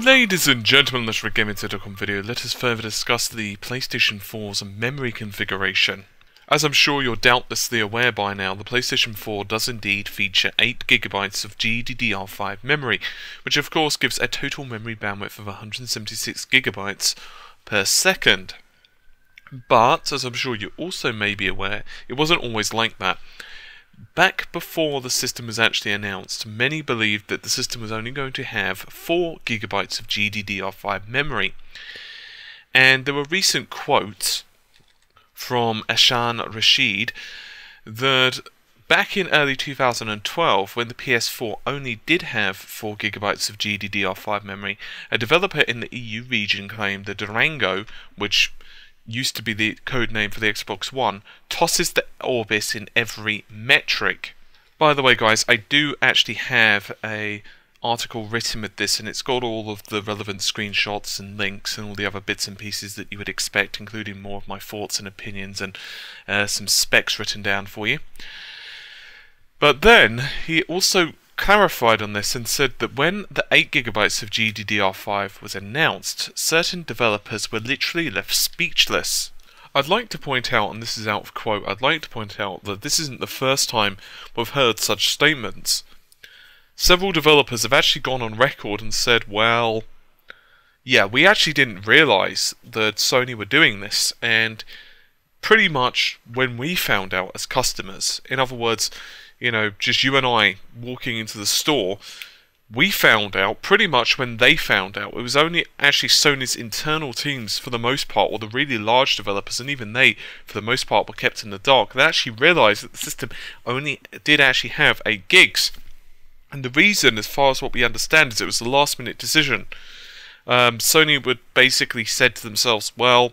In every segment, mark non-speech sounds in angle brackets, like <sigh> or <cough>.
Ladies and gentlemen, let's into the video. Let us further discuss the PlayStation 4's memory configuration. As I'm sure you're doubtlessly aware by now, the PlayStation 4 does indeed feature 8GB of GDDR5 memory, which of course gives a total memory bandwidth of 176GB per second. But, as I'm sure you also may be aware, it wasn't always like that. Back before the system was actually announced, many believed that the system was only going to have 4 gigabytes of GDDR5 memory. And there were recent quotes from Ashan Rasheed that back in early 2012, when the PS4 only did have 4 gigabytes of GDDR5 memory, a developer in the EU region claimed the Durango, which used to be the code name for the Xbox One, tosses the Orbis in every metric. By the way, guys, I do actually have a article written with this, and it's got all of the relevant screenshots and links and all the other bits and pieces that you would expect, including more of my thoughts and opinions and uh, some specs written down for you. But then he also clarified on this and said that when the 8GB of GDDR5 was announced, certain developers were literally left speechless. I'd like to point out, and this is out of quote, I'd like to point out that this isn't the first time we've heard such statements. Several developers have actually gone on record and said, well, yeah, we actually didn't realise that Sony were doing this, and pretty much when we found out as customers, in other words, you know, just you and I walking into the store, we found out pretty much when they found out. It was only actually Sony's internal teams, for the most part, or the really large developers, and even they, for the most part, were kept in the dark. They actually realized that the system only did actually have 8 gigs. And the reason, as far as what we understand, is it was a last minute decision. Um, Sony would basically said to themselves, well,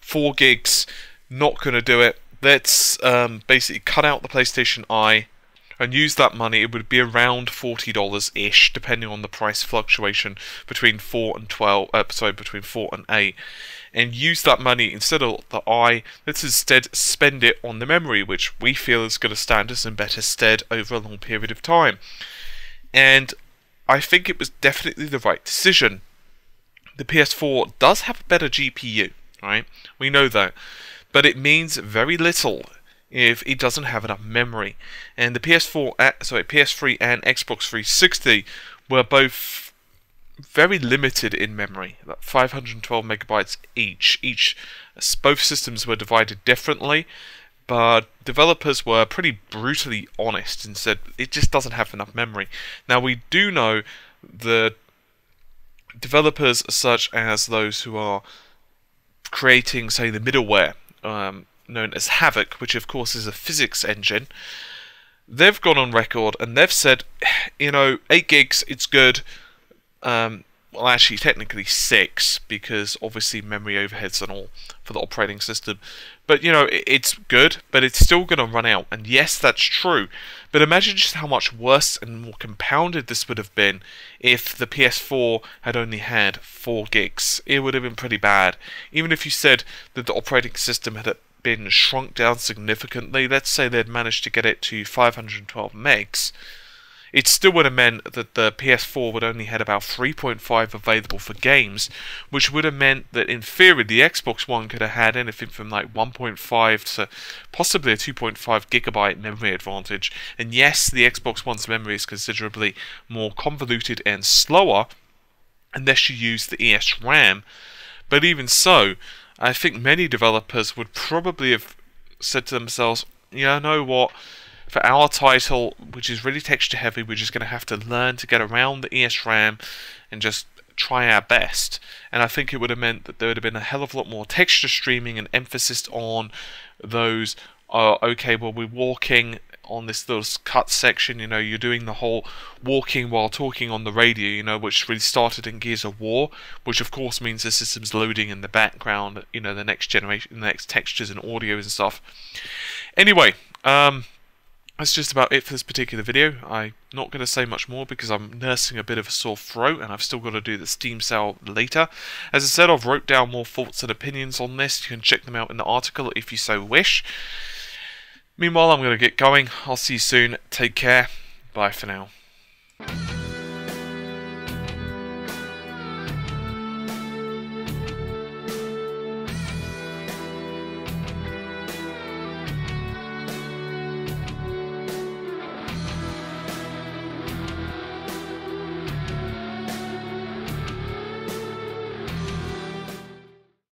4 gigs, not going to do it. Let's um, basically cut out the PlayStation Eye and use that money, it would be around forty dollars ish, depending on the price fluctuation between four and twelve. Uh, sorry, between four and eight, and use that money instead of the eye. Let's instead spend it on the memory, which we feel is going to stand us in better stead over a long period of time. And I think it was definitely the right decision. The PS4 does have a better GPU, right? We know that, but it means very little if it doesn't have enough memory. And the PS4, uh, sorry, PS3 and Xbox 360 were both very limited in memory, about 512 megabytes each. Each, both systems were divided differently, but developers were pretty brutally honest and said it just doesn't have enough memory. Now we do know that developers such as those who are creating, say, the middleware. Um, known as Havok, which of course is a physics engine, they've gone on record and they've said, <sighs> you know, 8 gigs, it's good. Um, well, actually, technically 6, because obviously memory overheads and all for the operating system. But, you know, it's good, but it's still going to run out. And yes, that's true. But imagine just how much worse and more compounded this would have been if the PS4 had only had 4 gigs. It would have been pretty bad. Even if you said that the operating system had been shrunk down significantly, let's say they'd managed to get it to 512 megs, it still would have meant that the PS4 would only had about 3.5 available for games, which would have meant that in theory the Xbox One could have had anything from like 1.5 to possibly a 2.5 gigabyte memory advantage. And yes, the Xbox One's memory is considerably more convoluted and slower, unless you use the ES RAM. But even so, I think many developers would probably have said to themselves, yeah, know what? For our title, which is really texture heavy, we're just going to have to learn to get around the ESRAM and just try our best. And I think it would have meant that there would have been a hell of a lot more texture streaming and emphasis on those. Uh, okay, well, we're walking on this little cut section, you know, you're doing the whole walking while talking on the radio, you know, which really started in Gears of War, which of course means the system's loading in the background, you know, the next generation, the next textures and audio and stuff. Anyway, um, that's just about it for this particular video. I'm not going to say much more because I'm nursing a bit of a sore throat and I've still got to do the Steam sale later. As I said, I've wrote down more thoughts and opinions on this. You can check them out in the article if you so wish. Meanwhile, I'm going to get going. I'll see you soon. Take care. Bye for now.